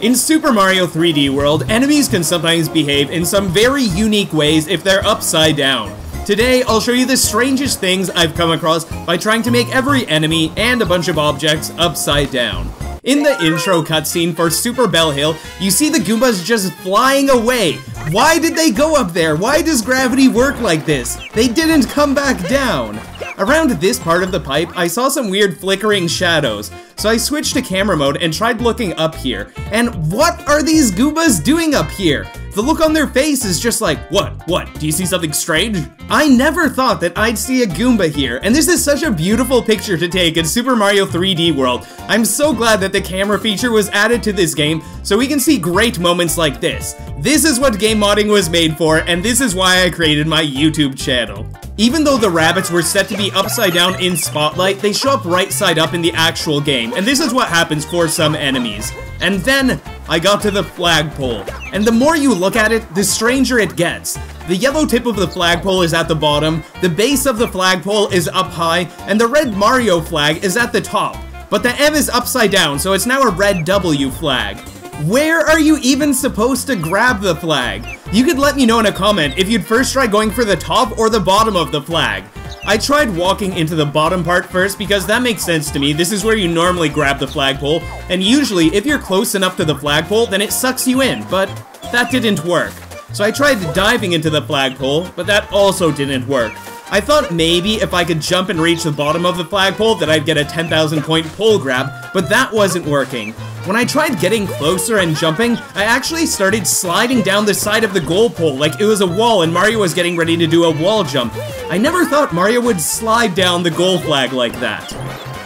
In Super Mario 3D World, enemies can sometimes behave in some very unique ways if they're upside down. Today, I'll show you the strangest things I've come across by trying to make every enemy and a bunch of objects upside down. In the intro cutscene for Super Bell Hill, you see the Goombas just flying away. Why did they go up there? Why does gravity work like this? They didn't come back down. Around this part of the pipe, I saw some weird flickering shadows, so I switched to camera mode and tried looking up here. And what are these Goombas doing up here? The look on their face is just like, what, what, do you see something strange? I never thought that I'd see a Goomba here, and this is such a beautiful picture to take in Super Mario 3D World. I'm so glad that the camera feature was added to this game, so we can see great moments like this. This is what game modding was made for, and this is why I created my YouTube channel. Even though the rabbits were set to be upside down in Spotlight, they show up right side up in the actual game, and this is what happens for some enemies. And then, I got to the flagpole. And the more you look at it, the stranger it gets. The yellow tip of the flagpole is at the bottom, the base of the flagpole is up high, and the red Mario flag is at the top. But the M is upside down, so it's now a red W flag. Where are you even supposed to grab the flag? You could let me know in a comment if you'd first try going for the top or the bottom of the flag. I tried walking into the bottom part first because that makes sense to me, this is where you normally grab the flagpole, and usually if you're close enough to the flagpole then it sucks you in, but that didn't work. So I tried diving into the flagpole, but that also didn't work. I thought maybe if I could jump and reach the bottom of the flagpole that I'd get a 10,000 point pole grab, but that wasn't working. When I tried getting closer and jumping, I actually started sliding down the side of the goal pole like it was a wall and Mario was getting ready to do a wall jump. I never thought Mario would slide down the goal flag like that.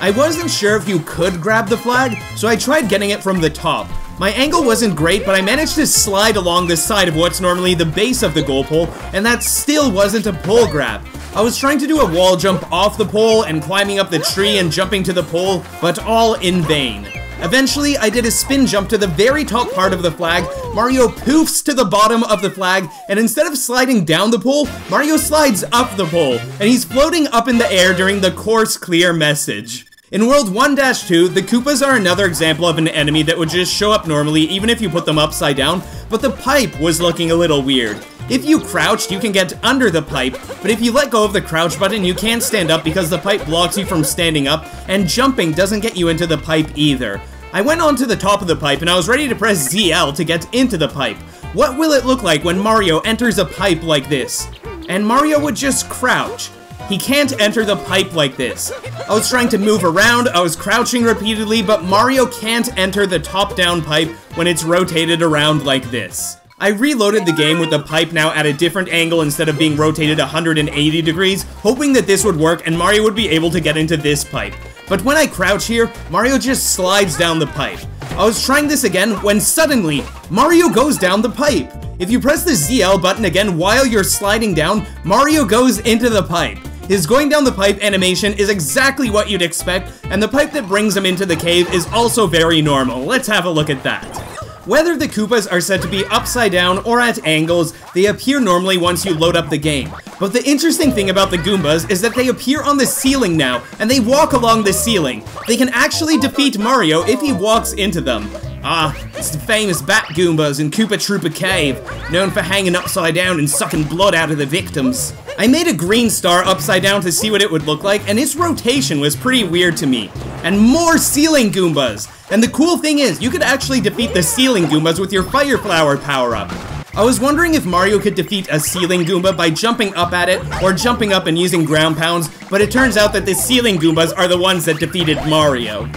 I wasn't sure if you could grab the flag, so I tried getting it from the top. My angle wasn't great, but I managed to slide along the side of what's normally the base of the goal pole, and that still wasn't a pole grab. I was trying to do a wall jump off the pole and climbing up the tree and jumping to the pole, but all in vain. Eventually, I did a spin jump to the very top part of the flag, Mario poofs to the bottom of the flag, and instead of sliding down the pole, Mario slides up the pole, and he's floating up in the air during the course clear message. In World 1-2, the Koopas are another example of an enemy that would just show up normally even if you put them upside down, but the pipe was looking a little weird. If you crouched, you can get under the pipe, but if you let go of the crouch button, you can't stand up because the pipe blocks you from standing up, and jumping doesn't get you into the pipe either. I went onto the top of the pipe and I was ready to press ZL to get into the pipe. What will it look like when Mario enters a pipe like this? And Mario would just crouch. He can't enter the pipe like this. I was trying to move around, I was crouching repeatedly, but Mario can't enter the top-down pipe when it's rotated around like this. I reloaded the game with the pipe now at a different angle instead of being rotated 180 degrees, hoping that this would work and Mario would be able to get into this pipe. But when I crouch here, Mario just slides down the pipe. I was trying this again when suddenly, Mario goes down the pipe. If you press the ZL button again while you're sliding down, Mario goes into the pipe. His going down the pipe animation is exactly what you'd expect, and the pipe that brings him into the cave is also very normal. Let's have a look at that. Whether the Koopas are said to be upside down or at angles, they appear normally once you load up the game. But the interesting thing about the Goombas is that they appear on the ceiling now, and they walk along the ceiling. They can actually defeat Mario if he walks into them. Ah, it's the famous Bat Goombas in Koopa Troopa Cave, known for hanging upside down and sucking blood out of the victims. I made a green star upside down to see what it would look like, and its rotation was pretty weird to me. And more ceiling Goombas! And the cool thing is, you could actually defeat the ceiling Goombas with your Fire Flower power-up. I was wondering if Mario could defeat a ceiling Goomba by jumping up at it, or jumping up and using ground pounds, but it turns out that the ceiling Goombas are the ones that defeated Mario.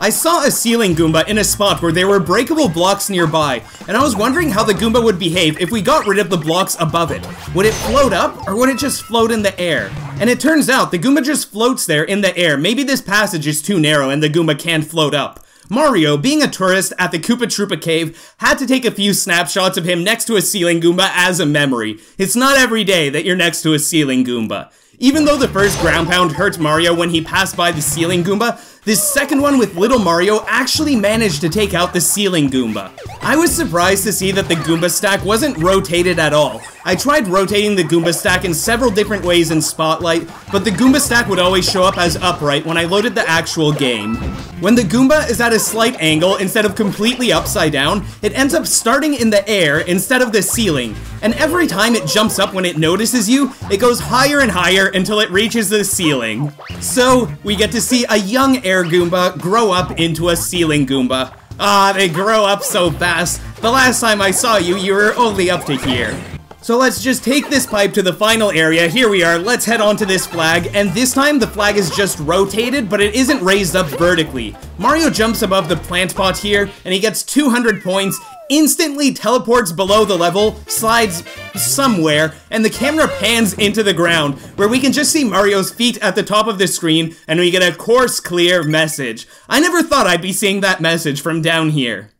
I saw a ceiling Goomba in a spot where there were breakable blocks nearby, and I was wondering how the Goomba would behave if we got rid of the blocks above it. Would it float up, or would it just float in the air? And it turns out the Goomba just floats there in the air. Maybe this passage is too narrow and the Goomba can't float up. Mario, being a tourist at the Koopa Troopa cave, had to take a few snapshots of him next to a ceiling Goomba as a memory. It's not every day that you're next to a ceiling Goomba. Even though the first ground pound hurt Mario when he passed by the ceiling Goomba, This second one with Little Mario actually managed to take out the ceiling Goomba. I was surprised to see that the Goomba stack wasn't rotated at all. I tried rotating the Goomba stack in several different ways in Spotlight, but the Goomba stack would always show up as upright when I loaded the actual game. When the Goomba is at a slight angle instead of completely upside down, it ends up starting in the air instead of the ceiling, and every time it jumps up when it notices you, it goes higher and higher until it reaches the ceiling. So, we get to see a young air Goomba grow up into a ceiling Goomba. Ah, they grow up so fast. The last time I saw you, you were only up to here. So let's just take this pipe to the final area. Here we are. Let's head on to this flag. And this time the flag is just rotated, but it isn't raised up vertically. Mario jumps above the plant pot here, and he gets 200 points, instantly teleports below the level, slides somewhere, and the camera pans into the ground, where we can just see Mario's feet at the top of the screen, and we get a course clear message. I never thought I'd be seeing that message from down here.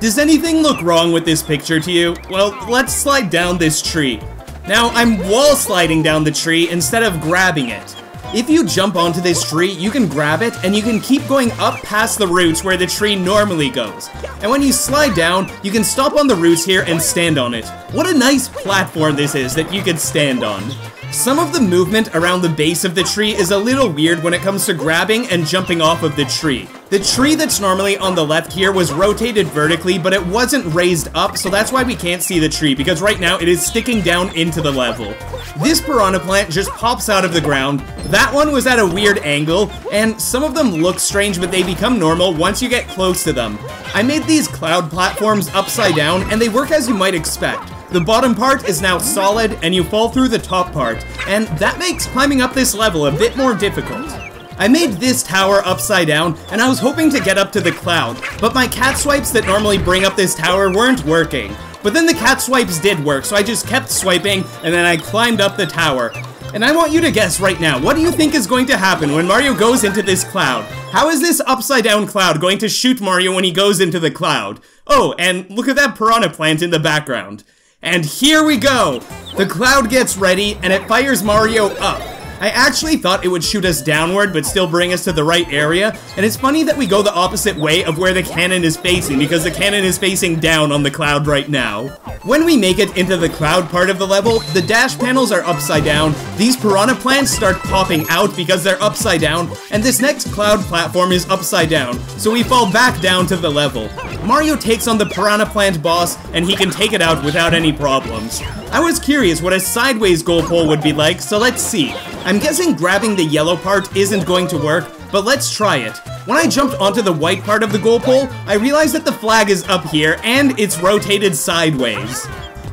Does anything look wrong with this picture to you? Well, let's slide down this tree. Now, I'm wall sliding down the tree instead of grabbing it. If you jump onto this tree, you can grab it, and you can keep going up past the roots where the tree normally goes. And when you slide down, you can stop on the roots here and stand on it. What a nice platform this is that you could stand on. Some of the movement around the base of the tree is a little weird when it comes to grabbing and jumping off of the tree. The tree that's normally on the left here was rotated vertically, but it wasn't raised up, so that's why we can't see the tree, because right now it is sticking down into the level. This piranha plant just pops out of the ground. That one was at a weird angle, and some of them look strange, but they become normal once you get close to them. I made these cloud platforms upside down, and they work as you might expect. The bottom part is now solid, and you fall through the top part, and that makes climbing up this level a bit more difficult. I made this tower upside down, and I was hoping to get up to the cloud, but my cat swipes that normally bring up this tower weren't working. But then the cat swipes did work, so I just kept swiping, and then I climbed up the tower. And I want you to guess right now, what do you think is going to happen when Mario goes into this cloud? How is this upside down cloud going to shoot Mario when he goes into the cloud? Oh, and look at that piranha plant in the background. And here we go! The cloud gets ready, and it fires Mario up. I actually thought it would shoot us downward, but still bring us to the right area, and it's funny that we go the opposite way of where the cannon is facing, because the cannon is facing down on the cloud right now. When we make it into the cloud part of the level, the dash panels are upside down, these piranha plants start popping out because they're upside down, and this next cloud platform is upside down, so we fall back down to the level. Mario takes on the piranha plant boss, and he can take it out without any problems. I was curious what a sideways goal pole would be like, so let's see. I'm guessing grabbing the yellow part isn't going to work, but let's try it. When I jumped onto the white part of the goal pole, I realized that the flag is up here, and it's rotated sideways.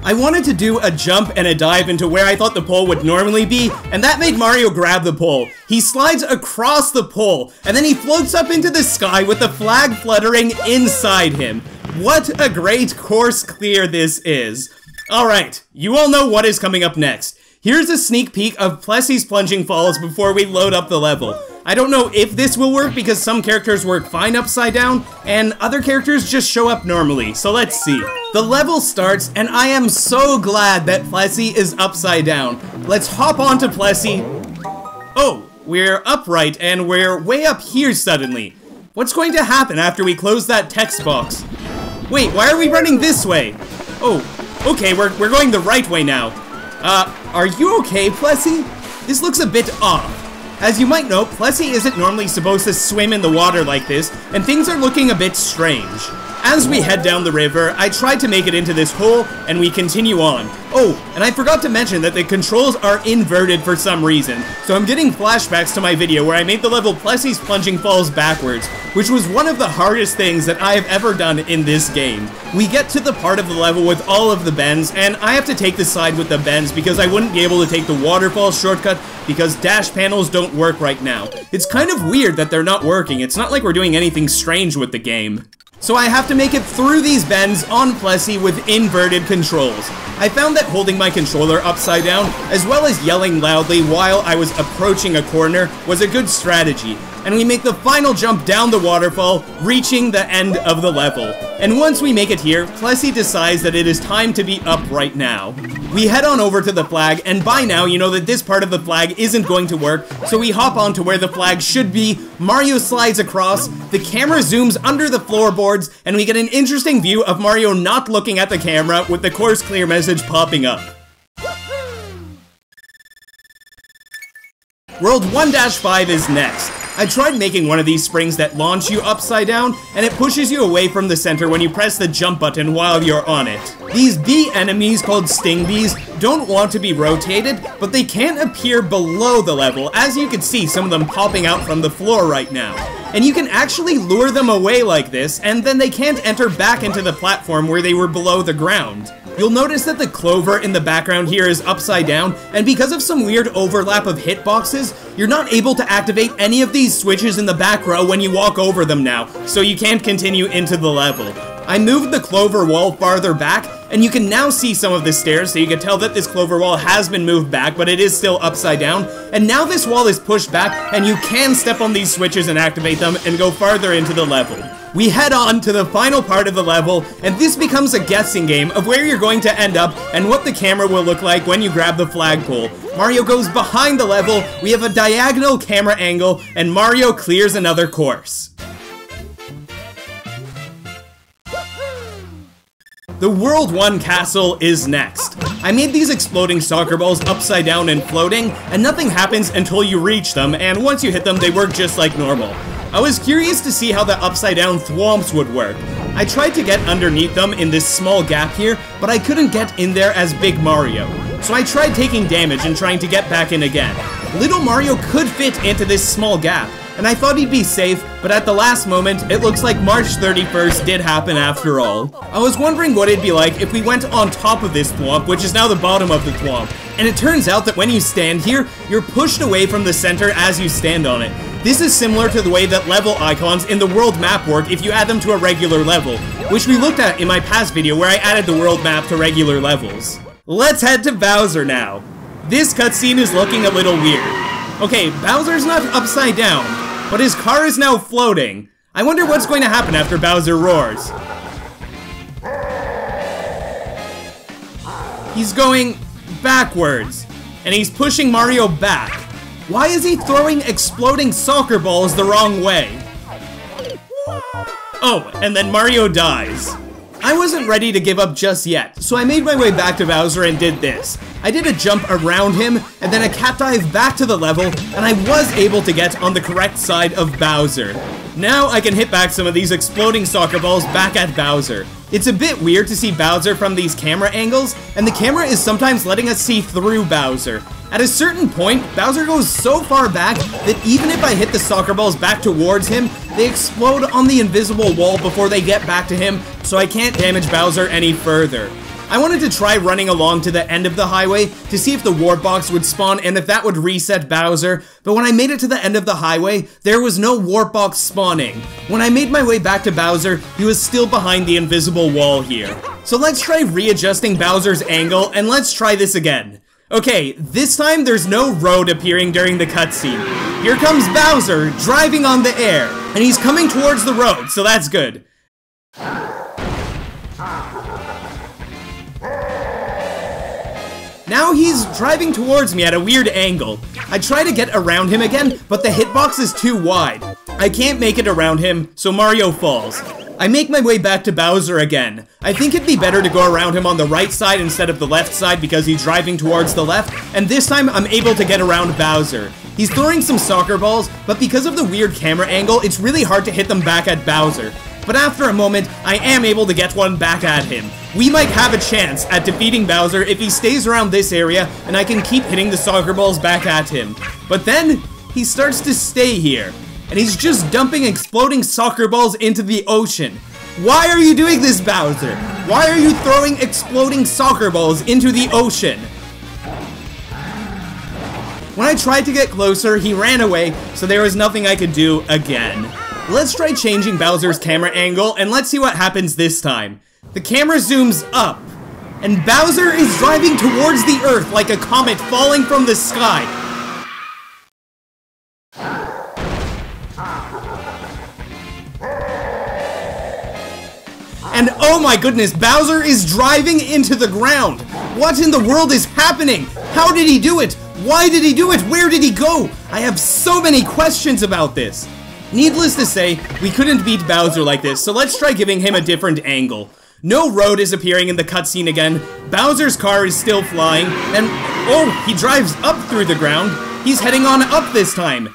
I wanted to do a jump and a dive into where I thought the pole would normally be, and that made Mario grab the pole. He slides across the pole, and then he floats up into the sky with the flag fluttering inside him. What a great course clear this is. Alright, you all know what is coming up next. Here's a sneak peek of Plessie's Plunging Falls before we load up the level. I don't know if this will work because some characters work fine upside down, and other characters just show up normally, so let's see. The level starts, and I am so glad that Plessie is upside down. Let's hop onto Plessie. Oh, we're upright, and we're way up here suddenly. What's going to happen after we close that text box? Wait, why are we running this way? Oh, Okay, we're, we're going the right way now. Uh, are you okay, Plessie? This looks a bit off. As you might know, Plessy isn't normally supposed to swim in the water like this, and things are looking a bit strange. As we head down the river, I try to make it into this hole, and we continue on. Oh, and I forgot to mention that the controls are inverted for some reason, so I'm getting flashbacks to my video where I made the level Plessie's Plunging Falls backwards, which was one of the hardest things that I have ever done in this game. We get to the part of the level with all of the bends, and I have to take the side with the bends because I wouldn't be able to take the waterfall shortcut because dash panels don't work right now. It's kind of weird that they're not working, it's not like we're doing anything strange with the game. So I have to make it through these bends on Plessie with inverted controls. I found that holding my controller upside down, as well as yelling loudly while I was approaching a corner, was a good strategy. And we make the final jump down the waterfall, reaching the end of the level. And once we make it here, Plessie decides that it is time to be up right now. We head on over to the flag, and by now you know that this part of the flag isn't going to work, so we hop on to where the flag should be, Mario slides across, the camera zooms under the floorboards, and we get an interesting view of Mario not looking at the camera with the course clear message popping up. World 1-5 is next. I tried making one of these springs that launch you upside down, and it pushes you away from the center when you press the jump button while you're on it. These bee enemies called Stingbies don't want to be rotated, but they can't appear below the level, as you can see some of them popping out from the floor right now. And you can actually lure them away like this, and then they can't enter back into the platform where they were below the ground. You'll notice that the clover in the background here is upside down, and because of some weird overlap of hitboxes, you're not able to activate any of these switches in the back row when you walk over them now, so you can't continue into the level. I moved the clover wall farther back, and you can now see some of the stairs, so you can tell that this clover wall has been moved back, but it is still upside down. And now this wall is pushed back, and you can step on these switches and activate them and go farther into the level. We head on to the final part of the level, and this becomes a guessing game of where you're going to end up and what the camera will look like when you grab the flagpole. Mario goes behind the level, we have a diagonal camera angle, and Mario clears another course. The World 1 castle is next. I made these exploding soccer balls upside down and floating, and nothing happens until you reach them, and once you hit them, they work just like normal. I was curious to see how the upside down thwomps would work. I tried to get underneath them in this small gap here, but I couldn't get in there as Big Mario. So I tried taking damage and trying to get back in again. Little Mario could fit into this small gap, and I thought he'd be safe, but at the last moment, it looks like March 31st did happen after all. I was wondering what it'd be like if we went on top of this thwomp, which is now the bottom of the thwomp. And it turns out that when you stand here, you're pushed away from the center as you stand on it. This is similar to the way that level icons in the world map work if you add them to a regular level, which we looked at in my past video where I added the world map to regular levels. Let's head to Bowser now. This cutscene is looking a little weird. Okay, Bowser's not upside down, but his car is now floating. I wonder what's going to happen after Bowser roars. He's going backwards, and he's pushing Mario back. Why is he throwing exploding soccer balls the wrong way? Oh, and then Mario dies. I wasn't ready to give up just yet, so I made my way back to Bowser and did this. I did a jump around him, and then a cat dive back to the level, and I was able to get on the correct side of Bowser. Now I can hit back some of these exploding soccer balls back at Bowser. It's a bit weird to see Bowser from these camera angles, and the camera is sometimes letting us see through Bowser. At a certain point, Bowser goes so far back that even if I hit the soccer balls back towards him, they explode on the invisible wall before they get back to him, so I can't damage Bowser any further. I wanted to try running along to the end of the highway to see if the warp box would spawn and if that would reset Bowser, but when I made it to the end of the highway, there was no warp box spawning. When I made my way back to Bowser, he was still behind the invisible wall here. So let's try readjusting Bowser's angle and let's try this again. Okay, this time there's no road appearing during the cutscene. Here comes Bowser, driving on the air, and he's coming towards the road, so that's good. Now he's driving towards me at a weird angle. I try to get around him again, but the hitbox is too wide. I can't make it around him, so Mario falls. I make my way back to Bowser again. I think it'd be better to go around him on the right side instead of the left side because he's driving towards the left, and this time I'm able to get around Bowser. He's throwing some soccer balls, but because of the weird camera angle, it's really hard to hit them back at Bowser. But after a moment, I am able to get one back at him. We might have a chance at defeating Bowser if he stays around this area and I can keep hitting the soccer balls back at him. But then, he starts to stay here and he's just dumping exploding soccer balls into the ocean. Why are you doing this, Bowser? Why are you throwing exploding soccer balls into the ocean? When I tried to get closer, he ran away, so there was nothing I could do again. Let's try changing Bowser's camera angle, and let's see what happens this time. The camera zooms up, and Bowser is driving towards the Earth like a comet falling from the sky. And oh my goodness, Bowser is driving into the ground! What in the world is happening? How did he do it? Why did he do it? Where did he go? I have so many questions about this. Needless to say, we couldn't beat Bowser like this, so let's try giving him a different angle. No road is appearing in the cutscene again, Bowser's car is still flying, and oh, he drives up through the ground. He's heading on up this time.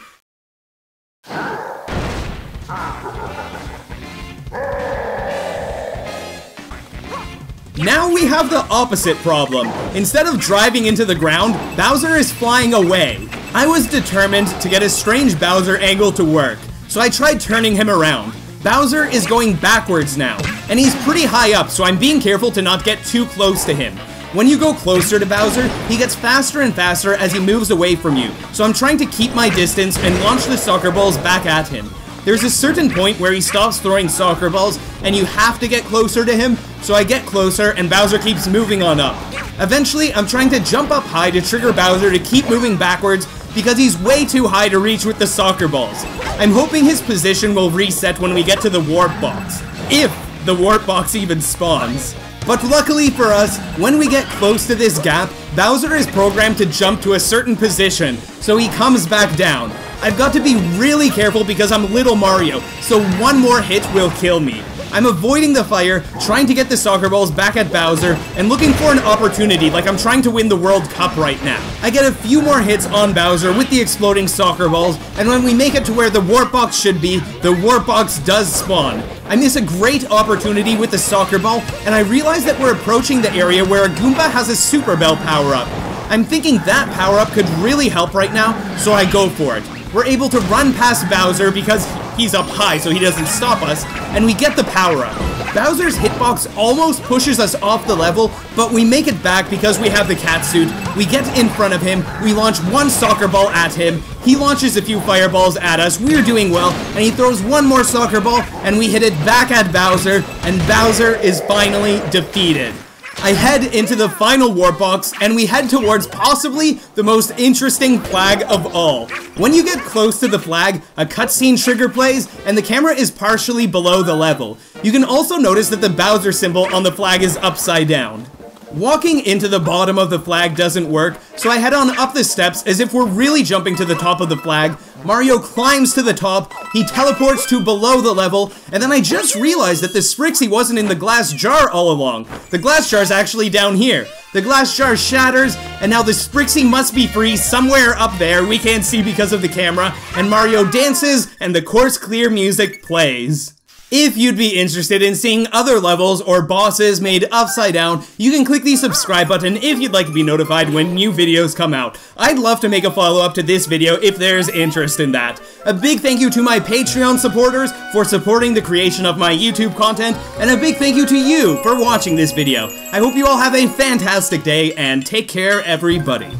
Now we have the opposite problem. Instead of driving into the ground, Bowser is flying away. I was determined to get a strange Bowser angle to work, so I tried turning him around. Bowser is going backwards now, and he's pretty high up, so I'm being careful to not get too close to him. When you go closer to Bowser, he gets faster and faster as he moves away from you, so I'm trying to keep my distance and launch the soccer balls back at him. There's a certain point where he stops throwing soccer balls, and you have to get closer to him, so I get closer, and Bowser keeps moving on up. Eventually, I'm trying to jump up high to trigger Bowser to keep moving backwards, because he's way too high to reach with the soccer balls. I'm hoping his position will reset when we get to the warp box. If the warp box even spawns. But luckily for us, when we get close to this gap, Bowser is programmed to jump to a certain position, so he comes back down. I've got to be really careful because I'm Little Mario, so one more hit will kill me. I'm avoiding the fire, trying to get the soccer balls back at Bowser, and looking for an opportunity like I'm trying to win the World Cup right now. I get a few more hits on Bowser with the exploding soccer balls, and when we make it to where the Warp Box should be, the Warp Box does spawn. I miss a great opportunity with the soccer ball, and I realize that we're approaching the area where a Goomba has a Super Bell power-up. I'm thinking that power-up could really help right now, so I go for it. We're able to run past Bowser because he's up high so he doesn't stop us, and we get the power-up. Bowser's hitbox almost pushes us off the level, but we make it back because we have the cat suit. We get in front of him, we launch one soccer ball at him, he launches a few fireballs at us, we're doing well, and he throws one more soccer ball, and we hit it back at Bowser, and Bowser is finally defeated. I head into the final warp box, and we head towards possibly the most interesting flag of all. When you get close to the flag, a cutscene trigger plays, and the camera is partially below the level. You can also notice that the Bowser symbol on the flag is upside down. Walking into the bottom of the flag doesn't work, so I head on up the steps as if we're really jumping to the top of the flag. Mario climbs to the top, he teleports to below the level, and then I just realized that the Sprixie wasn't in the glass jar all along. The glass jar's actually down here. The glass jar shatters, and now the Sprixie must be free somewhere up there we can't see because of the camera, and Mario dances, and the course clear music plays. If you'd be interested in seeing other levels or bosses made upside down, you can click the subscribe button if you'd like to be notified when new videos come out. I'd love to make a follow-up to this video if there's interest in that. A big thank you to my Patreon supporters for supporting the creation of my YouTube content, and a big thank you to you for watching this video. I hope you all have a fantastic day, and take care everybody.